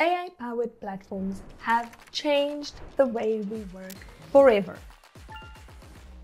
AI powered platforms have changed the way we work forever.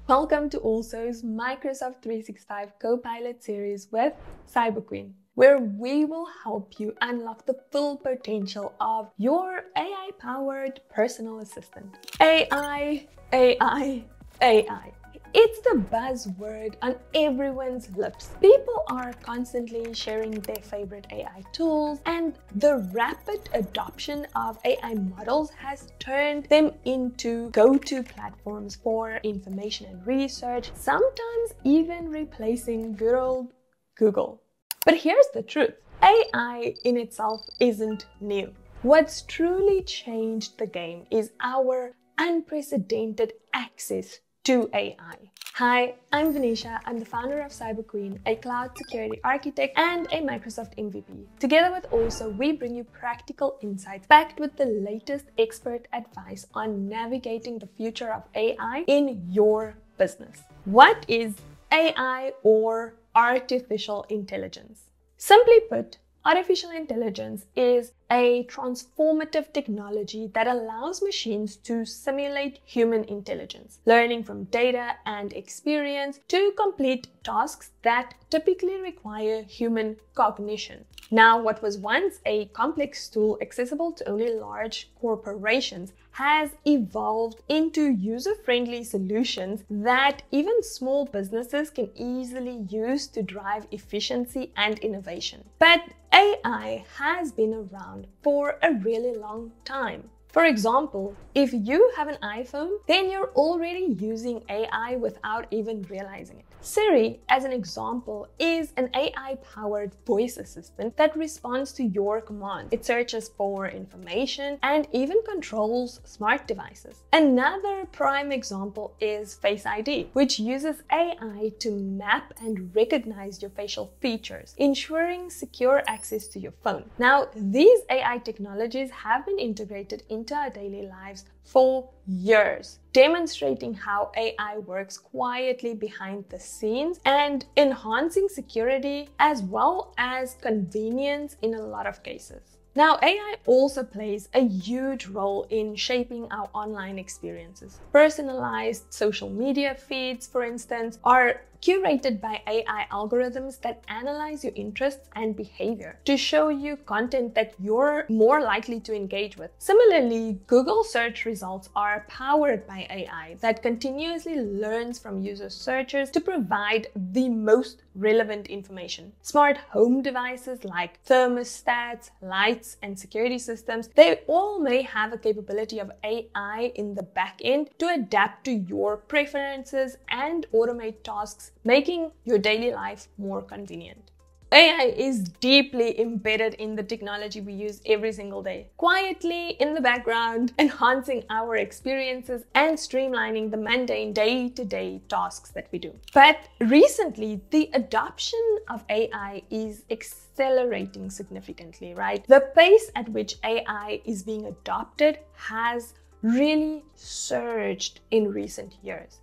Welcome to ALSO's Microsoft 365 Copilot series with CyberQueen, where we will help you unlock the full potential of your AI powered personal assistant. AI, AI, AI. It's the buzzword on everyone's lips. People are constantly sharing their favorite AI tools, and the rapid adoption of AI models has turned them into go to platforms for information and research, sometimes even replacing good old Google. But here's the truth AI in itself isn't new. What's truly changed the game is our unprecedented access to AI. Hi, I'm Venetia. I'm the founder of CyberQueen, a cloud security architect and a Microsoft MVP. Together with ALSO, we bring you practical insights backed with the latest expert advice on navigating the future of AI in your business. What is AI or artificial intelligence? Simply put, Artificial intelligence is a transformative technology that allows machines to simulate human intelligence, learning from data and experience to complete tasks that typically require human cognition. Now, what was once a complex tool accessible to only large corporations has evolved into user friendly solutions that even small businesses can easily use to drive efficiency and innovation. But AI has been around for a really long time. For example, if you have an iPhone, then you're already using AI without even realizing it. Siri, as an example, is an AI powered voice assistant that responds to your commands. It searches for information and even controls smart devices. Another prime example is Face ID, which uses AI to map and recognize your facial features, ensuring secure access to your phone. Now, these AI technologies have been integrated into our daily lives for years, demonstrating how AI works quietly behind the scenes and enhancing security as well as convenience in a lot of cases. Now, AI also plays a huge role in shaping our online experiences. Personalized social media feeds, for instance, are curated by AI algorithms that analyze your interests and behavior to show you content that you're more likely to engage with. Similarly, Google search results are powered by AI that continuously learns from user searches to provide the most relevant information. Smart home devices like thermostats, lights, and security systems, they all may have a capability of AI in the back end to adapt to your preferences and automate tasks making your daily life more convenient. AI is deeply embedded in the technology we use every single day, quietly in the background, enhancing our experiences and streamlining the mundane day to day tasks that we do. But recently, the adoption of AI is accelerating significantly, right? The pace at which AI is being adopted has really surged in recent years.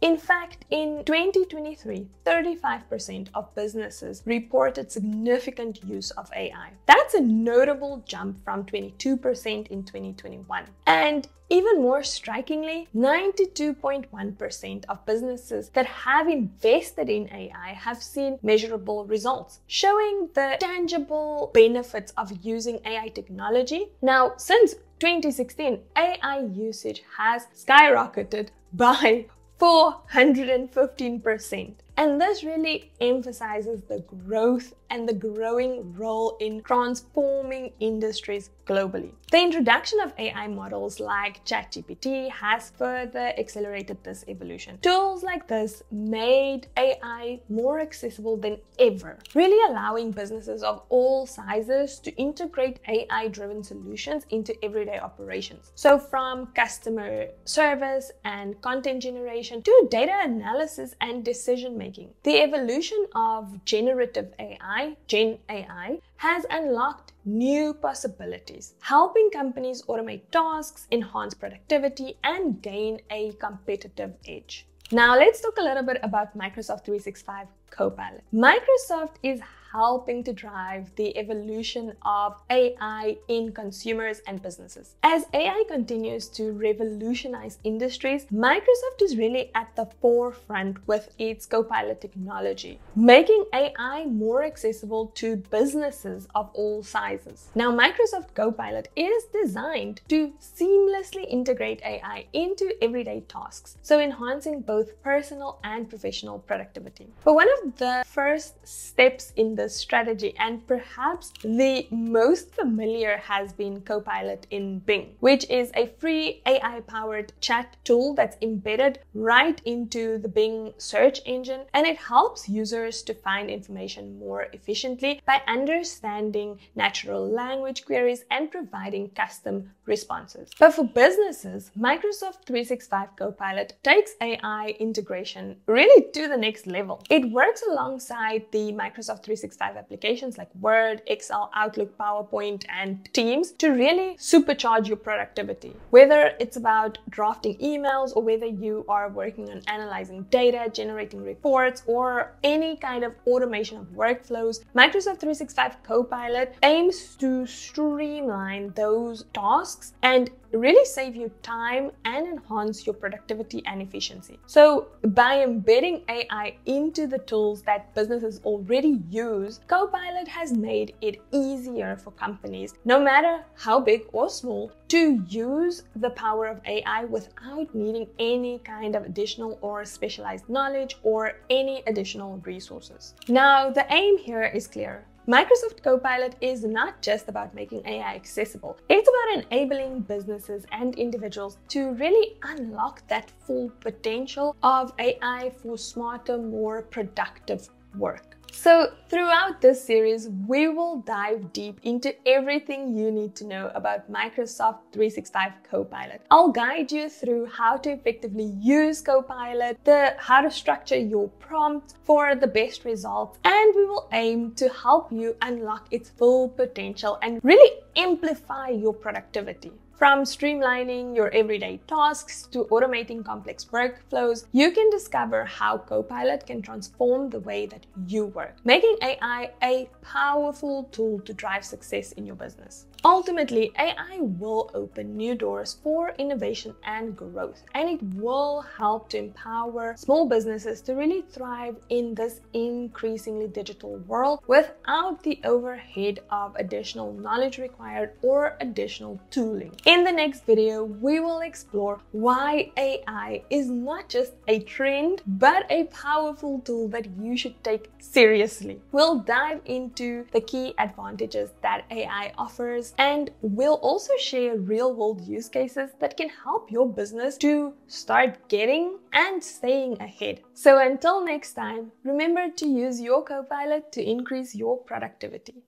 In fact, in 2023, 35% of businesses reported significant use of AI. That's a notable jump from 22% in 2021. And even more strikingly, 92.1% of businesses that have invested in AI have seen measurable results, showing the tangible benefits of using AI technology. Now, since 2016, AI usage has skyrocketed by 415%. And this really emphasizes the growth and the growing role in transforming industries globally. The introduction of AI models like ChatGPT has further accelerated this evolution. Tools like this made AI more accessible than ever, really allowing businesses of all sizes to integrate AI driven solutions into everyday operations. So, from customer service and content generation to data analysis and decision making, the evolution of generative AI AI, Gen AI, has unlocked new possibilities, helping companies automate tasks, enhance productivity, and gain a competitive edge. Now, let's talk a little bit about Microsoft 365 Copilot. Microsoft is helping to drive the evolution of AI in consumers and businesses. As AI continues to revolutionize industries, Microsoft is really at the forefront with its Copilot technology, making AI more accessible to businesses of all sizes. Now, Microsoft Copilot is designed to seamlessly integrate AI into everyday tasks, so enhancing both personal and professional productivity. But one of the first steps in this strategy, and perhaps the most familiar, has been Copilot in Bing, which is a free AI powered chat tool that's embedded right into the Bing search engine, and it helps users to find information more efficiently by understanding natural language queries and providing custom responses. But for businesses, Microsoft 365 Copilot takes AI integration really to the next level. It works alongside the Microsoft 365 applications like Word, Excel, Outlook, PowerPoint, and Teams to really supercharge your productivity. Whether it's about drafting emails or whether you are working on analyzing data, generating reports, or any kind of automation of workflows, Microsoft 365 Copilot aims to streamline those tasks and really save you time and enhance your productivity and efficiency. So by embedding AI into the tools that businesses already use, Copilot has made it easier for companies, no matter how big or small, to use the power of AI without needing any kind of additional or specialized knowledge or any additional resources. Now, the aim here is clear. Microsoft Copilot is not just about making AI accessible, it's about enabling businesses and individuals to really unlock that full potential of AI for smarter, more productive work. So, throughout this series, we will dive deep into everything you need to know about Microsoft 365 Copilot. I'll guide you through how to effectively use Copilot, the how to structure your prompt for the best results, and we will aim to help you unlock its full potential and really amplify your productivity. From streamlining your everyday tasks to automating complex workflows, you can discover how Copilot can transform the way that you work, making AI a powerful tool to drive success in your business. Ultimately, AI will open new doors for innovation and growth, and it will help to empower small businesses to really thrive in this increasingly digital world without the overhead of additional knowledge required or additional tooling. In the next video, we will explore why AI is not just a trend, but a powerful tool that you should take seriously. We'll dive into the key advantages that AI offers and we'll also share real world use cases that can help your business to start getting and staying ahead. So until next time, remember to use your Copilot to increase your productivity.